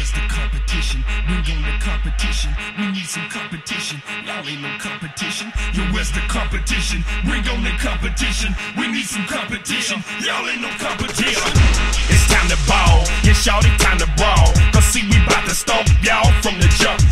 where's the competition? Bring on the competition. We need some competition. Y'all ain't no competition. Yo, where's the competition? Bring on the competition. We need some competition. Y'all ain't no competition. It's time to ball. Yeah, shawty, time to ball. Cause see, we bout to stomp y'all from the jump.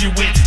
you went